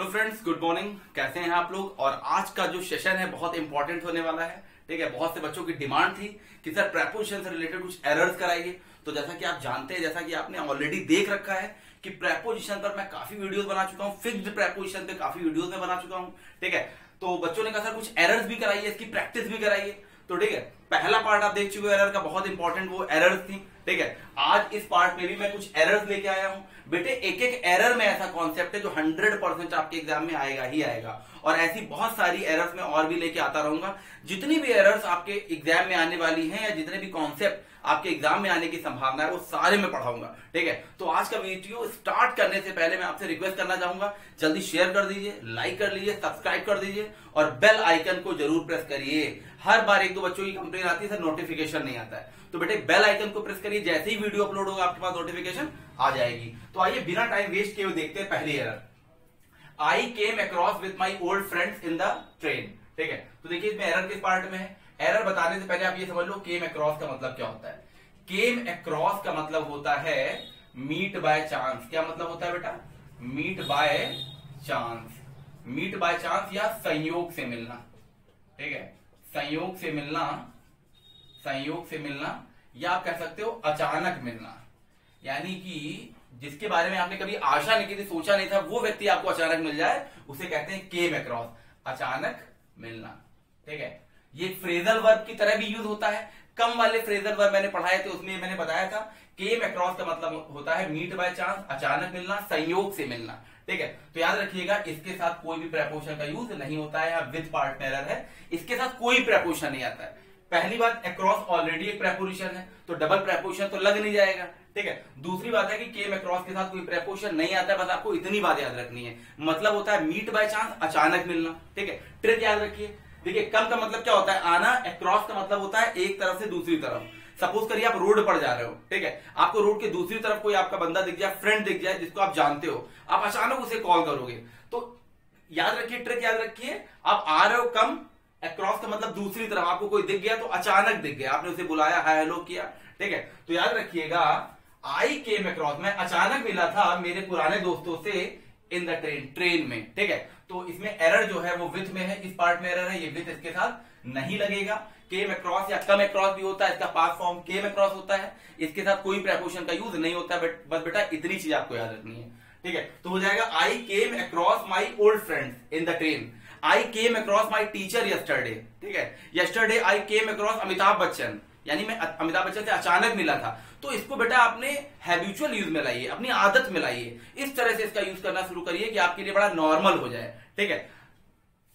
Hello friends good morning कैसे हैं आप लोग? और आज का जो सेशन है, बहुत इंपॉर्टेंट होने वाला है, ठीक है? बहुत से बच्चों की डिमांड थी कि सर प्रेपोजिशन से रिलेटेड कुछ एरर्स कराइए। तो जैसा कि आप जानते हैं, जैसा कि आपने ऑलरेडी देख रखा है कि प्रेपोजिशन पर मैं काफ़ी वीडियोस बना चुका हूँ फिक्स्ड प्रेपोजिशन पे काफ़ी वीडियोस में बना चुका हूँ, ठीक है? तो बच्चों ने कहा, सर, कुछ एरर्स भी कराइए, इसकी प्रैक्टिस भी कराइए। तो ठीक है, पहला पार्ट आप देख चुके हो एरर का बहुत इंपॉर्टेंट वो एरर्स थी। ठीक है? आज इस पार्ट में भी मैं कुछ एरर्स लेके आया हूँ। बेटे एक एक एरर में ऐसा कॉन्सेप्ट है जो 100 परसेंट आपके एग्ज़ाम में आएगा ही आएगा। और ऐसी बहुत सारी एरर्स में और भी लेके आता रहूँगा। जितनी भी एरर्स आपके एग्ज़ाम में आने वाली हैं या जितने भी कॉन्सेप्ट आपके एग्ज़ाम में आने की संभावना है, वो सारे में पढ़ाऊँगा। ठीक है? तो आज का वीडियो स्टार्ट करने से पहले मैं आपसे रिक्वेस्ट करना चाहूँगा। जल्दी शेयर कर दीजिए लाइक कर लीजिए सब्सक्राइब कर दीजिए और बेल आइकन को ज़रूर प्रेस करिए। हर बार एक दो बच्चों की कंप्लेन आती है सर नोटिफिकेशन नहीं आता है। तो बेटे बेल आइकन को प्रेस करिए। जैसे ही वीडियो अपलोड होगा, आपके पास नोटिफिकेशन आ जाएगी। तो आइए, बिना टाइम वेस्ट किए देखते हैं पहली error I came across with my old friends in the train ठीक है? तो देखिए, इसमें एरर किस पार्ट में है? एरर बताने से पहले आप ये समझ लो केम अक्रॉस का मतलब क्या होता है? केम अक्रॉस का मतलब होता है मीट बाय चांस क्या मतलब होता है बेटा? Meet by chance meet by chance या संयोग से मिलना। ठीक है? संयोग से मिलना, संयोग से मिलना या आप कह सकते हो अचानक मिलना। यानी कि जिसके बारे में आपने कभी आशा नहीं की थी, सोचा नहीं था, वो व्यक्ति आपको अचानक मिल जाए, उसे कहते हैं केम अक्रॉस अचानक मिलना। ठीक है? ये फ्रेजल वर्ब की तरह भी यूज़ होता है। कम वाले फ्रेजल वर्ब मैंने पढ़ाए थे, उसमें मैंने बताया था केम अक्रॉस का मतलब होता है मीट बाय चांस अचानक मिलना, संयोग से मिलना। ठीक है? तो याद रखिएगा, इसके साथ कोई भी प्रपोशन का यूज़ नहीं होता है विथ पार्टनर है, इसके साथ कोई प्रपोशन नहीं आता है। पहली बात अक्रॉस ऑलरेडी एक प्रेपोजिशन है तो डबल प्रेपोजिशन तो लग नहीं जाएगा, ठीक है? दूसरी बात है कि केम अक्रॉस के साथ कोई प्रेपोजिशन नहीं आता है, बस आपको इतनी बात याद रखनी है। मतलब होता है मीट बाय चांस अचानक मिलना, ठीक है? ट्रिक याद रखिए। देखिए, कम का मतलब क्या होता है? आना अक्रॉस का मतलब होता है एक तरफ़ से दूसरी तरफ़। सपोज़ करिए आप रोड पर जा रहे हो, ठीक है? आपको रोड के दूसरी तरफ़ कोई आपका बंदा दिख जाए फ्रेंड दिख जाए, जिसको आप जानते हो, आप अचानक उसे कॉल करोगे। तो याद रखिए ट्रिक याद रखिए, आप आ रहे हो कम अक्रॉस का मतलब दूसरी तरफ़, आपको कोई दिख गया तो अचानक दिख गया। आपने उसे बुलाया, हाय हेलो किया। ठीक है? तो याद रखिएगा आई केम अक्रॉस में अचानक मिला था मेरे पुराने दोस्तों से इन द ट्रेन ट्रेन में। ठीक है? तो इसमें एरर जो है, वो विथ में है, इस पार्ट में एरर है, ये विथ इसके साथ नहीं लगेगा। केम अक्रॉस या कम अक्रॉस भी होता है, इसका पास फॉर्म केम अक्रॉस होता है। इसके साथ कोई प्रेपोजिशन का यूज़ नहीं होता है बस बेटा, इतनी चीज़ आपको याद रखनी है। ठीक है? तो हो जाएगा I came across my old friends in the train I came across my teacher yesterday ठीक है? Yesterday I came across Amitabh Bachchan यानी मैं अमिताभ बच्चन से अचानक मिला था। तो इसको बेटा आपने हैबिचुअल यूज़ में लाइए, अपनी आदत में लाइए। इस तरह से इसका यूज़ करना शुरू करिए कि आपके लिए बड़ा नॉर्मल हो जाए। ठीक है?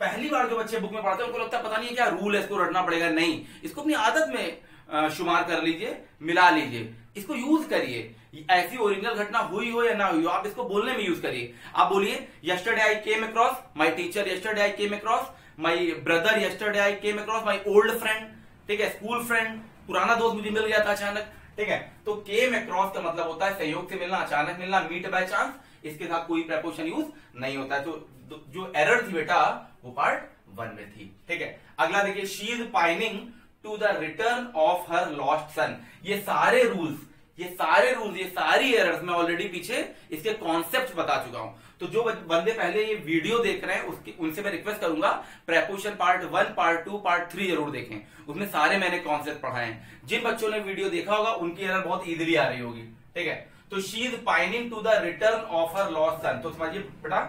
पहली बार जो बच्चे बुक में पढ़ते हैं, उनको लगता है पता नहीं है क्या रूल है, इसको रटना पड़ेगा। नहीं। इसको अपनी आदत में शुमार कर लीजिए, मिला लीजिए। इसको यूज़ करिए। ऐसी ओरिजिनल घटना हुई हो या ना हुई हो, आप इसको बोलने में यूज़ करिए। आप बोलिए yesterday I came across my teacher yesterday I came across my brother yesterday I came across my old friend ठीक है स्कूल फ्रेंड पुराना दोस्त मुझे मिल गया था अचानक। ठीक है तो केम अक्रॉस का मतलब होता है सहयोग से मिलना, अचानक मिलना मीट बाय चांस इसके साथ कोई प्रपोशन यूज़ नहीं होता है। तो जो एरर थी बेटा, वो पार्ट वन में थी। ठीक है, अगला देखिए she is pining to the return of her lost son ये सारे रूल्स ये सारे रूल्स ये सारी एरर्स मैं ऑलरेडी पीछे इसके कॉन्सेप्ट बता चुका हूँ। तो जो बंदे पहले ये वीडियो देख रहे हैं, उसके, उनसे मैं रिक्वेस्ट करूँगा preposition part one part two part three ज़रूर देखें। उसमें सारे मैंने कॉन्सेप्ट पढ़ाए हैं। जिन बच्चों ने वीडियो देखा होगा, उनकी एरर बहुत इजिली आ रही होगी, ठीक है? तो she is pining to the return of her lost son तो समझिए बेटा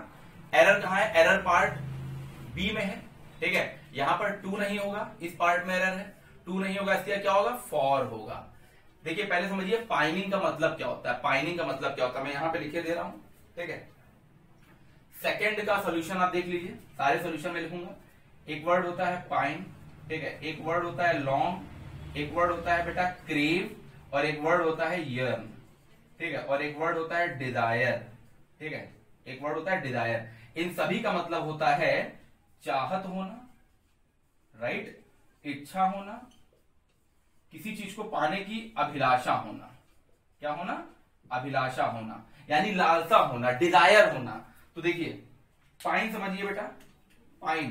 एरर कहा है? एरर पार्ट बी में है, ठीक है? यहाँ पर टू नहीं होगा, इस पार्ट में एरर है। टू नहीं होगा, इसके क्या होगा? फॉर होगा। देखिए, पहले समझिए पाइनिंग का मतलब क्या होता है? पाइनिंग का मतलब क्या होता है? मैं यहाँ पे लिखे दे रहा हूँ, ठीक है? सेकेंड का सोल्यूशन आप देख लीजिए, सारे सोल्यूशन में लिखूँगा। एक वर्ड होता है पाइन ठीक है? एक वर्ड होता है लॉन्ग एक वर्ड होता है बेटा क्रेव और एक वर्ड होता है यर्न ठीक है? और एक वर्ड होता है डिज़ायर ठीक है? एक वर्ड होता है डिज़ायर इन सभी का मतलब होता है चाहत होना राइट इच्छा होना किसी चीज़ को पाने की अभिलाषा होना। क्या होना? अभिलाषा होना। यानी लालसा होना डिज़ायर होना। तो देखिए पाइन समझिए बेटा। पाइन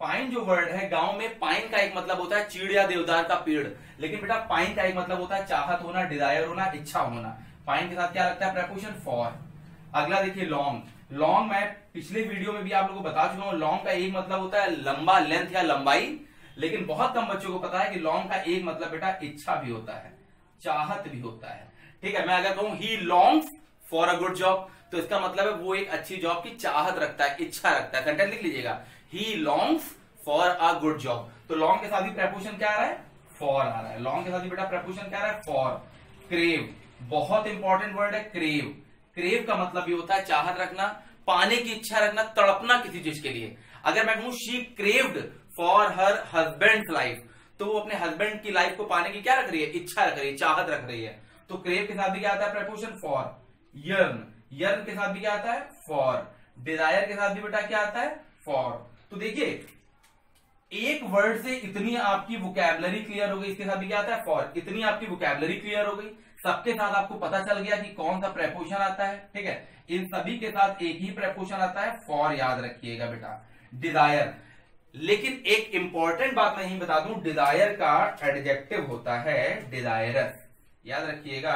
पाइन जो वर्ड है, गाँव में पाइन का एक मतलब होता है चीड़ या देवदार का पेड़। लेकिन बेटा पाइन का एक मतलब होता है चाहत होना डिज़ायर होना, इच्छा होना। पाइन के साथ क्या लगता है? प्रपोजिशन फॉर अगला देखिए लॉन्ग लॉन्ग मैं पिछले वीडियो में भी आप लोगों को बता चुका हूँ लॉन्ग का एक मतलब होता है लंबा लेंथ या लंबाई। लेकिन बहुत कम बच्चों को पता है कि लॉन्ग का एक मतलब बेटा इच्छा भी होता है, चाहत भी होता है। ठीक है, मैं अगर कहूँ he long for a good job तो इसका मतलब है वो एक अच्छी जॉब की चाहत रखता है, इच्छा रखता है। कंटेंट लिख लीजिएगा। He longs for a good job तो लॉन्ग के साथ ही प्रपोशन क्या आ रहा है? फॉर आ रहा है। लॉन्ग के साथ भी बेटा प्रपोशन क्या आ रहा है? फॉर क्रेव बहुत इंपॉर्टेंट वर्ड है क्रेव क्रेव का मतलब ये होता है चाहत रखना, पाने की इच्छा रखना, तड़पना किसी चीज़ के लिए। अगर मैं कहूँ she craved for her husband life तो वो अपने हस्बैंड की लाइफ को पाने की क्या रख रही है? इच्छा रख रही है, चाहत रख रही है। तो क्रेव के साथ भी क्या आता है? प्रपोशन फॉर यर्न यर्न के साथ भी क्या आता है? फॉर डिज़ायर के साथ भी बेटा क्या आता है? फॉर तो देखिए, एक वर्ड से इतनी आपकी वोकेबलरी क्लियर हो गई, इसके साथ भी क्या आता है? फॉर इतनी आपकी वोकेबलरी क्लियर हो गई। सबके साथ आपको पता चल गया कि कौन सा प्रपोशन आता है, ठीक है? इन सभी के साथ एक ही प्रपोशन आता है फॉर याद रखिएगा बेटा. डिज़ायर लेकिन एक इंपॉर्टेंट बात मैं ही बता दूँ डिज़ायर का एडजेक्टिव होता है डिजायरस याद रखिएगा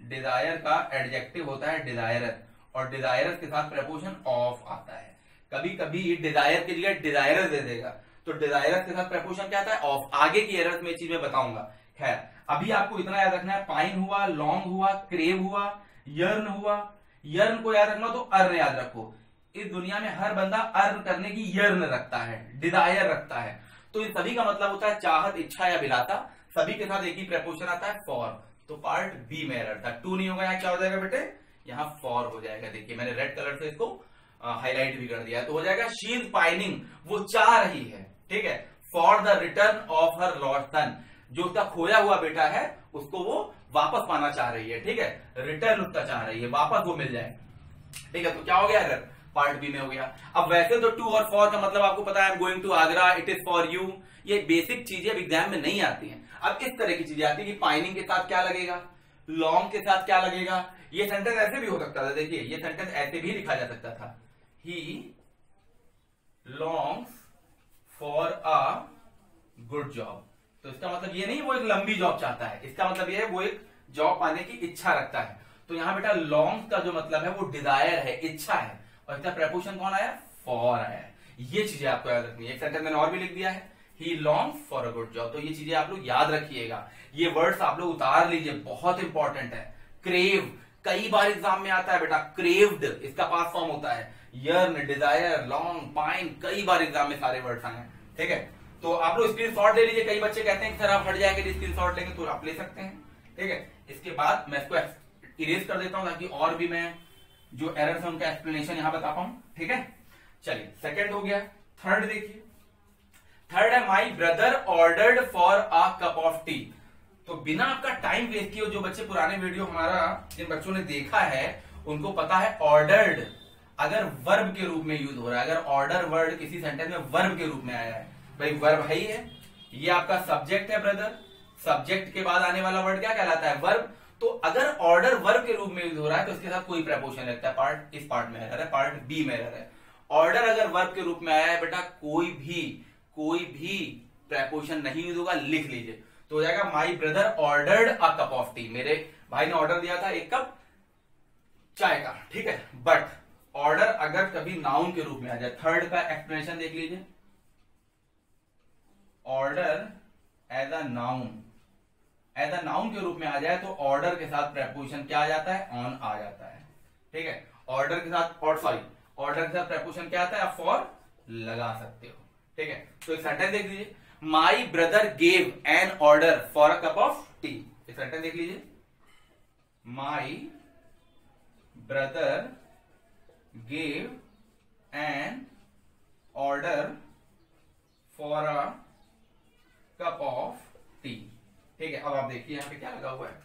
डिज़ायर का एडजेक्टिव होता है डिजायरस और डिजायरस के साथ प्रपोशन ऑफ़ आता है। कभी कभी डिज़ायर के लिए डिजायरस दे देगा। तो डिजायरस के साथ प्रपोशन क्या आता है? ऑफ़ आगे की एरर्स में चीज़ में बताऊँगा। खैर, अभी आपको इतना याद रखना है। पाइन हुआ लॉन्ग हुआ क्रेव हुआ यर्न हुआ। यर्न को याद रखना तो अर्न याद रखो। इस दुनिया में हर बंदा अर्न करने की यर्न रखता है डिज़ायर रखता है। तो इन सभी का मतलब होता है चाहत, इच्छा या बिलाता सभी के साथ एक ही प्रपोशन आता है फॉर तो पार्ट बी में एरर था। टू नहीं होगा, यहाँ क्या हो जाएगा बेटे? यहाँ फॉर हो जाएगा। देखिए, मैंने रेड कलर से इसको हाईलाइट भी कर दिया तो हो जाएगा शीज पाइनिंग वो चाह रही है, ठीक है? For the return of her lord son जो उसका खोया हुआ बेटा है, उसको वो वापस पाना चाह रही है, ठीक है? रिटर्न उसका चाह रही है, वापस वो मिल जाए। ठीक है तो क्या हो गया अगर पार्ट बी में हो गया। अब वैसे तो टू और फॉर का मतलब आपको पता है going to Agra it is for you ये बेसिक चीज़ें अब एग्ज़ाम में नहीं आती हैं। अब इस तरह की चीज़ें आती है कि पाइनिंग के साथ क्या लगेगा लॉन्ग के साथ क्या लगेगा। ये सेंटेंस ऐसे भी हो सकता था, देखिए, ये सेंटेंस ऐसे भी लिखा जा सकता था। He longs for a good job तो इसका मतलब ये नहीं, वो एक लंबी जॉब चाहता है। इसका मतलब ये है, वो एक जॉब पाने की इच्छा रखता है। तो यहाँ बेटा लॉन्ग का जो मतलब है, वो डिज़ायर है, इच्छा है। और इसका प्रपोशन कौन आया? फॉर आया है। ये चीज़ें आपको याद रखनी है। एक सेंटेंस मैंने और भी लिख दिया है। He long for a good job तो ये चीज़ें आप लोग याद रखिएगा। ये वर्ड्स आप लोग उतार लीजिए। बहुत इंपॉर्टेंट है। क्रेव कई बार एग्ज़ाम में आता है बेटा। क्रेव्ड इसका पास फॉर्म होता है। यर्न डिज़ायर लॉन्ग पाइन कई बार एग्ज़ाम में सारे वर्ड्स आए ठीक है? तो आप लोग स्क्रीन शॉट ले लीजिए। कई बच्चे कहते हैं सर आप हट जाएँगे स्क्रीन शॉट लेंगे। तो आप ले सकते हैं। ठीक है? इसके बाद मैं इसको इरेज कर देता हूँ ताकि और भी मैं जो एरर है, उनका एक्सप्लेनेशन यहाँ बता पाऊँ ठीक है? चलिए सेकंड हो गया थर्ड देखिए। थर्ड है my brother ordered for a cup of tea तो बिना आपका टाइम वेस्ट किए जो बच्चे पुराने वीडियो हमारा, जिन बच्चों ने देखा है, उनको पता है ऑर्डर्ड अगर वर्ब के रूप में यूज़ हो रहा है, अगर ऑर्डर वर्ड किसी सेंटेंस में वर्ब के रूप में आया है। भाई वर्ब है ही है। ये आपका सब्जेक्ट है ब्रदर सब्जेक्ट के बाद आने वाला वर्ड क्या कहलाता है? वर्ब तो अगर ऑर्डर वर्ब के रूप में यूज़ हो रहा है तो इसके साथ कोई प्रपोशन लगता है। पार्ट इस पार्ट में रह रहा है पार्ट बी में रह रहा है। ऑर्डर अगर वर्ब के रूप में आया है, बेटा, कोई भी कोई भी प्रपोशन नहीं यूज़ होगा, लिख लीजिए। तो हो जाएगा my brother ordered a cup of tea मेरे भाई ने ऑर्डर दिया था एक कप चाय का, ठीक है? बट ऑर्डर अगर कभी नाउन के रूप में आ जाए थर्ड का एक्सप्लेनेशन देख लीजिए। Order as a noun as a noun के रूप में आ जाए तो ऑर्डर के साथ प्रेपोजिशन क्या आ जाता है? ऑन आ जाता है। ठीक है? ऑर्डर के साथ, और सॉरी ऑर्डर के साथ प्रेपोजिशन क्या आता है? आप फॉर लगा सकते हो। ठीक है? तो एक सेंटेंस देख लीजिए। My brother gave an order for a cup of tea एक सेंटेंस देख लीजिए। My brother gave an order for a cup of tea ठीक है, अब आप देखिए यहाँ पे क्या लगा हुआ है।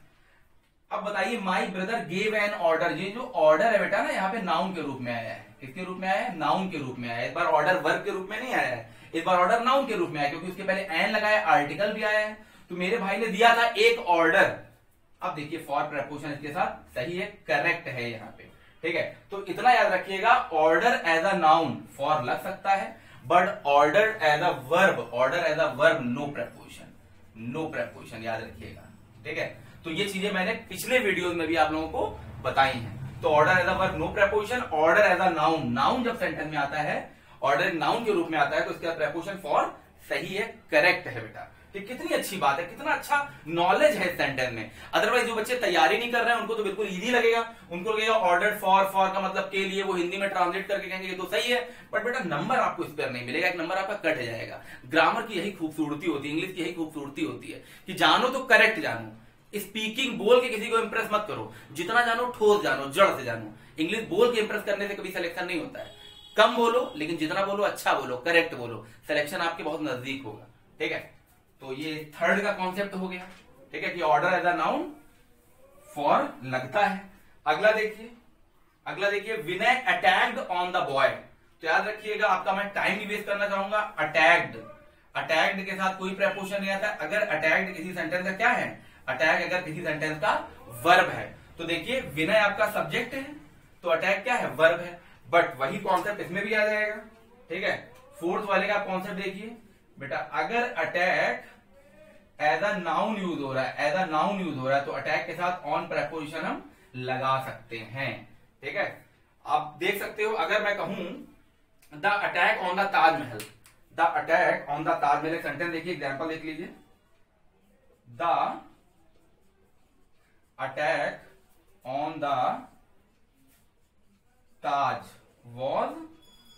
अब बताइए my brother gave an order ये जो ऑर्डर है बेटा ना, यहाँ पे नाउन के रूप में आया है। किसके रूप में आया है? नाउन के रूप में आया है। इस बार ऑर्डर वर्ग के रूप में नहीं आया है। इस बार ऑर्डर नाउन के रूप में आया, क्योंकि उसके पहले एन लगाया आर्टिकल भी आया है। तो मेरे भाई ने दिया था एक ऑर्डर अब देखिए फॉर प्रपोजन इसके साथ सही है करेक्ट है यहाँ पे। ठीक है तो इतना याद रखिएगा order as a noun for लग सकता है but order as a verb order as a verb no preposition no preposition याद रखिएगा। ठीक है? तो ये चीज़ें मैंने पिछले वीडियो में भी आप लोगों को बताई हैं। तो order as a verb no preposition order as a noun noun जब सेंटेंस में आता है ऑर्डर नाउन के रूप में आता है तो इसका प्रेपोजिशन फॉर सही है करेक्ट है बेटा। कि कितनी अच्छी बात है, कितना अच्छा नॉलेज है सेंटेंस में। अदरवाइज़ जो बच्चे तैयारी नहीं कर रहे हैं, उनको तो बिल्कुल ईजी लगेगा। उनको लगेगा ऑर्डर फॉर फॉर का मतलब के लिए वो हिंदी में ट्रांसलेट करके कहेंगे, ये तो सही है। बट बेटा नंबर आपको इस पर नहीं मिलेगा। एक नंबर आपका कट जाएगा। ग्रामर की यही खूबसूरती होती है इंग्लिश की यही खूबसूरती होती है कि जानो तो करेक्ट जानो। स्पीकिंग बोल के किसी को इंप्रेस मत करो। जितना जानो, ठोस जानो, जड़ से जानो। इंग्लिश बोल के इंप्रेस करने से कभी सिलेक्शन नहीं होता है। कम बोलो, लेकिन जितना बोलो अच्छा बोलो करेक्ट बोलो। सिलेक्शन आपके बहुत नज़दीक होगा। ठीक है? तो ये थर्ड का कॉन्सेप्ट हो गया। ठीक है, कि order as a noun for लगता है। अगला देखिए अगला देखिए, Vinay attacked on the boy तो याद रखिएगा, आपका मैं टाइम नहीं वेस्ट करना चाहूँगा। अटैक्ड अटैक्ड के साथ कोई प्रपोशन नहीं आता। अगर अटैक्ड किसी सेंटेंस का क्या है? अटैक अगर किसी सेंटेंस का वर्ब है। तो देखिए, विनय आपका सब्जेक्ट है। तो अटैक क्या है? वर्ब है। बट वही कॉन्सेप्ट इसमें भी आ जाएगा ठीक है? फोर्थ वाले का कॉन्सेप्ट देखिए। बेटा, अगर attack as a noun use हो रहा है एज अ नाउन यूज़ हो रहा है तो अटैक के साथ ऑन प्रेपोजिशन हम लगा सकते हैं। ठीक है? आप देख सकते हो, अगर मैं कहूँ the attack on the Taj Mahal the attack on the Taj Mahal एक सेंटेंस देखिए एग्ज़ाम्पल देख लीजिए। The attack on the Taj was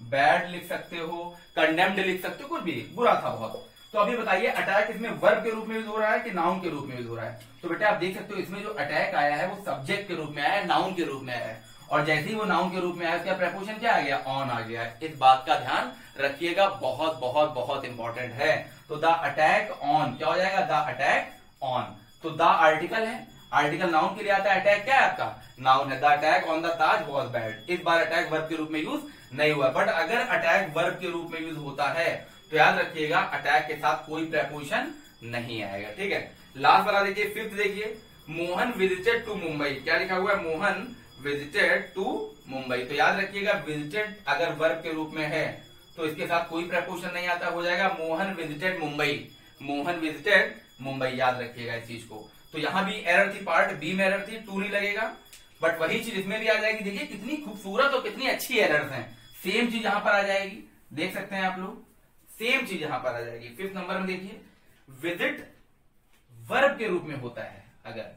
bad लिख सकते हो कंडेम्ड लिख सकते हो, कुछ भी, बुरा था बहुत। तो अभी बताइए, अटैक इसमें वर्ब के रूप में यूज़ हो रहा है कि नाउन के रूप में यूज़ हो रहा है? तो बेटा आप देख सकते हो, इसमें जो अटैक आया है, वो सब्जेक्ट के रूप में आया है नाउन के रूप में आया है। और जैसे ही वो नाउन के रूप में आया, उसका प्रपोशन क्या आ गया? ऑन आ गया। इस बात का ध्यान रखिएगा, बहुत बहुत बहुत इंपॉर्टेंट है। तो द अटैक ऑन क्या हो जाएगा? द अटैक ऑन तो द आर्टिकल है। आर्टिकल नाउन के लिए आता है अटैक क्या है आपका? नाउन है। The attack on the Taj was bad इस बार अटैक वर्ब के रूप में यूज़ नहीं हुआ। बट अगर अटैक वर्ब के रूप में यूज़ होता है तो याद रखिएगा अटैक के साथ कोई प्रपोजिशन नहीं आएगा, ठीक है? लास्ट वाला देखिए फिफ्थ देखिए। मोहन विजिटेड टू मुंबई क्या लिखा हुआ है? मोहन विजिटेड टू मुंबई तो याद रखिएगा विजिटेड अगर वर्ब के रूप में है तो इसके साथ कोई प्रपोजिशन नहीं आता, हो जाएगा। मोहन विजिटेड मुंबई मोहन विजिटेड मुंबई याद रखिएगा इस चीज़ को। तो यहाँ भी एरर थी पार्ट बी में एरर थी टू नहीं लगेगा। बट वही चीज़ इसमें भी आ जाएगी। देखिए, कितनी खूबसूरत और कितनी अच्छी एरर्स हैं। सेम चीज़ यहाँ पर आ जाएगी। देख सकते हैं आप लोग। सेम चीज़ यहाँ पर आ जाएगी। फिफ्थ नंबर में देखिए विज़िट वर्ब के रूप में होता है। अगर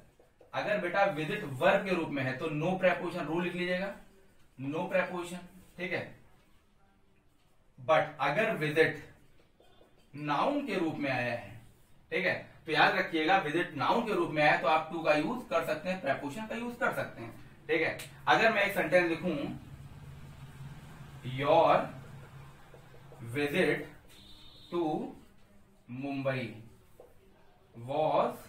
अगर बेटा विज़िट वर्ब के रूप में है तो नो प्रपोजिशन रूल लिख लीजिएगा। नो प्रेपोजिशन ठीक है? बट अगर विज़िट नाउन के रूप में आया है, ठीक है? तो याद रखिएगा विज़िट नाउन के रूप में आया तो आप टू का यूज़ कर सकते हैं प्रपोजिशन का यूज़ कर सकते हैं, ठीक है? अगर मैं एक सेंटेंस लिखूं your visit to Mumbai was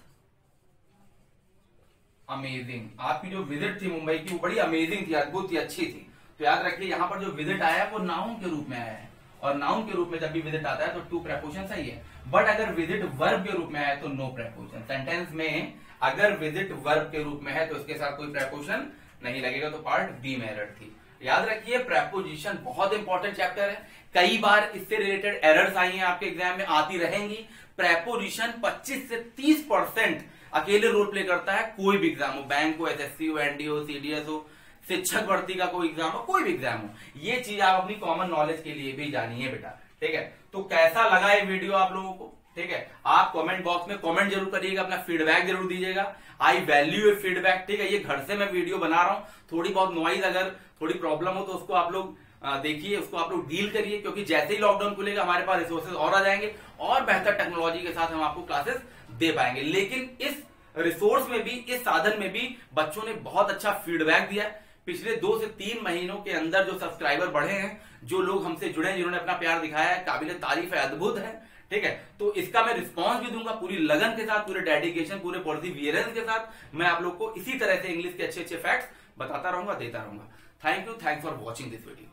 amazing आपकी जो विज़िट थी मुंबई की, वो बड़ी अमेजिंग थी, अद्भुत थी, अच्छी थी। तो याद रखिए, यहाँ पर जो विज़िट आया है, वो नाउन के रूप में आया है। और नाउन के रूप में जब भी विज़िट आता है तो टू प्रपोजिशन सही है बट अगर विज़िट वर्ब के रूप में आया तो नो प्रपोजिशन सेंटेंस में, अगर विज़िट वर्ब के रूप में है तो इसके साथ कोई प्रपोजिशन नहीं लगेगा तो पार्ट बी में एरर थी। याद रखिए प्रेपोजिशन बहुत इंपॉर्टेंट चैप्टर है। कई बार इससे रिलेटेड एरर्स आई हैं आपके एग्ज़ाम में, आती रहेंगी। प्रेपोजिशन 25 से 30 परसेंट अकेले रोल प्ले करता है, कोई भी एग्ज़ाम हो। बैंक हो एस एसएससी हो एनडीओ सीडीएस हो, शिक्षक भर्ती का कोई एग्ज़ाम हो, कोई भी एग्ज़ाम हो। ये चीज़ आप अपनी कॉमन नॉलेज के लिए भी जानिए बेटा, ठीक है? तो कैसा लगा ये वीडियो आप लोगों को? ठीक है? आप कमेंट बॉक्स में कमेंट ज़रूर करिएगा, अपना फीडबैक ज़रूर दीजिएगा। आई वैल्यू ए फीडबैक ठीक है? ये घर से मैं वीडियो बना रहा हूँ। थोड़ी बहुत नॉइज़ अगर थोड़ी प्रॉब्लम हो तो उसको आप लोग देखिए, उसको आप लोग डील करिए, क्योंकि जैसे ही लॉकडाउन खुलेगा, हमारे पास रिसोर्सेज और आ जाएँगे और बेहतर टेक्नोलॉजी के साथ हम आपको क्लासेस दे पाएँगे। लेकिन इस रिसोर्स में भी, इस साधन में भी बच्चों ने बहुत अच्छा फीडबैक दिया पिछले दो से तीन महीनों के अंदर जो सब्सक्राइबर बढ़े हैं, जो लोग हमसे जुड़े हैं, जिन्होंने अपना प्यार दिखाया है काबिल तारीफ़ है, अद्भुत है। ठीक है? तो इसका मैं रिस्पॉन्स भी दूँगा पूरी लगन के साथ, पूरे डेडिकेशन पूरे पॉलिसीवियरेंस के साथ। मैं आप लोग को इसी तरह से इंग्लिश के अच्छे अच्छे फैक्ट्स बताता रहूँगा, देता रहूँगा। Thank you thank for watching this video